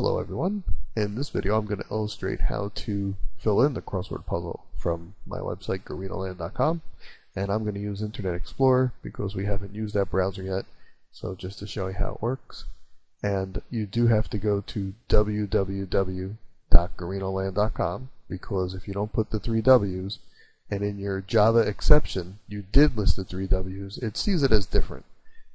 Hello everyone. In this video I'm going to illustrate how to fill in the crossword puzzle from my website GuarinoLand.com and I'm going to use Internet Explorer because we haven't used that browser yet so just to show you how it works. And you do have to go to www.guarinoland.com because if you don't put the three W's and in your Java exception you did list the three W's it sees it as different.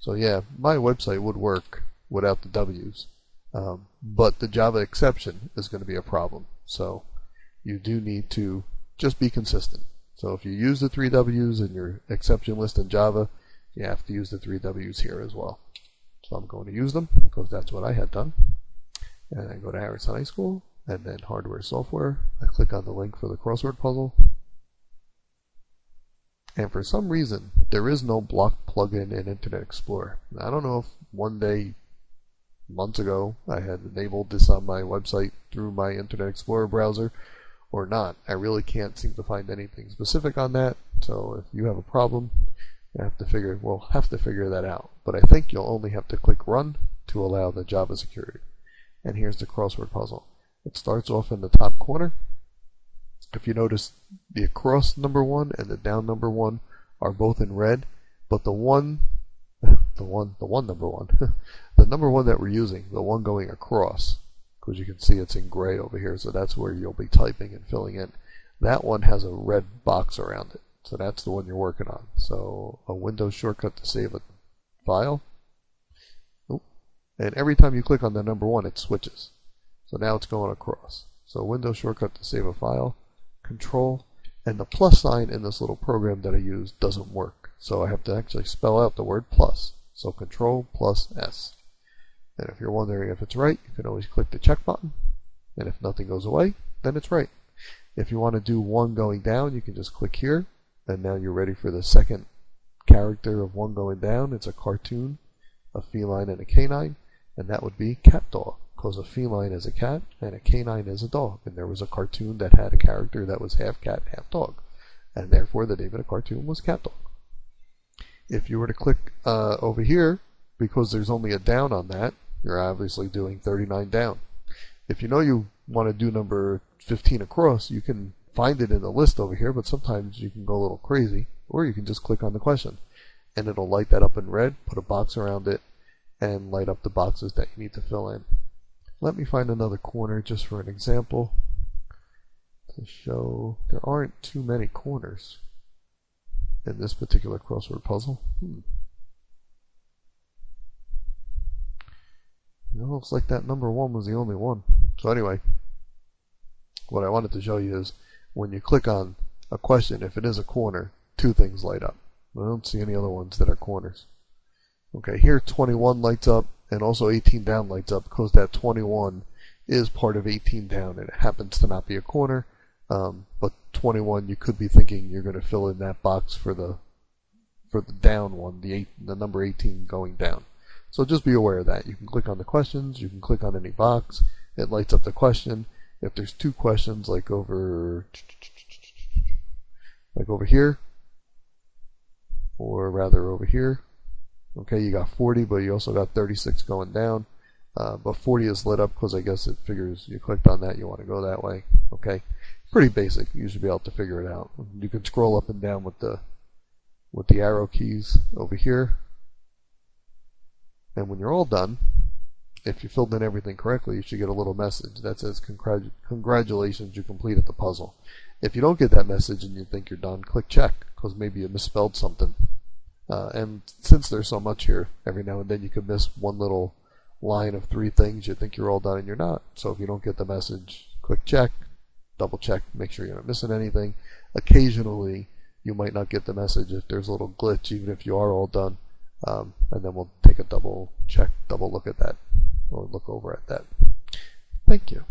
So yeah my website would work without the W's. Um, but the Java exception is going to be a problem. So you do need to just be consistent. So if you use the three W's in your exception list in Java, you have to use the three W's here as well. So I'm going to use them because that's what I had done. And I go to Harrison High School and then hardware software. I click on the link for the crossword puzzle. And for some reason, there is no block plugin in Internet Explorer. I don't know if one day months ago. I had enabled this on my website through my Internet Explorer browser or not. I really can't seem to find anything specific on that. So if you have a problem, you have to figure we'll have to figure that out. But I think you'll only have to click run to allow the Java security. And here's the crossword puzzle. It starts off in the top corner. If you notice the across number one and the down number one are both in red, but the one the one, the one number one, the number one that we're using, the one going across, because you can see it's in gray over here, so that's where you'll be typing and filling in. That one has a red box around it, so that's the one you're working on. So a Windows shortcut to save a file. And every time you click on the number one, it switches. So now it's going across. So Windows shortcut to save a file, Control, and the plus sign in this little program that I use doesn't work. So I have to actually spell out the word plus. So Control plus S. And if you're wondering if it's right, you can always click the check button. And if nothing goes away, then it's right. If you want to do one going down, you can just click here. And now you're ready for the second character of one going down. It's a cartoon, a feline and a canine. And that would be cat dog. Because a feline is a cat and a canine is a dog. And there was a cartoon that had a character that was half cat, half dog. And therefore the name of the cartoon was cat dog. If you were to click uh, over here, because there's only a down on that, you're obviously doing 39 down. If you know you want to do number 15 across, you can find it in the list over here, but sometimes you can go a little crazy, or you can just click on the question, and it'll light that up in red, put a box around it, and light up the boxes that you need to fill in. Let me find another corner just for an example to show there aren't too many corners in this particular crossword puzzle. Hmm. It looks like that number one was the only one. So anyway, what I wanted to show you is when you click on a question, if it is a corner, two things light up. I don't see any other ones that are corners. Okay, here 21 lights up and also 18 down lights up because that 21 is part of 18 down and it happens to not be a corner um, but 21, you could be thinking you're going to fill in that box for the for the down one, the eight, the number 18 going down. So just be aware of that. You can click on the questions. You can click on any box. It lights up the question. If there's two questions, like over like over here, or rather over here. Okay, you got 40, but you also got 36 going down. Uh, but 40 is lit up because I guess it figures you clicked on that, you want to go that way. Okay pretty basic. You should be able to figure it out. You can scroll up and down with the with the arrow keys over here. And when you're all done, if you filled in everything correctly, you should get a little message that says congratulations, you completed the puzzle. If you don't get that message and you think you're done, click check because maybe you misspelled something. Uh, and since there's so much here, every now and then you could miss one little line of three things. You think you're all done and you're not. So if you don't get the message, click check, double check, make sure you're not missing anything. Occasionally, you might not get the message if there's a little glitch, even if you are all done. Um, and then we'll take a double check, double look at that, or look over at that. Thank you.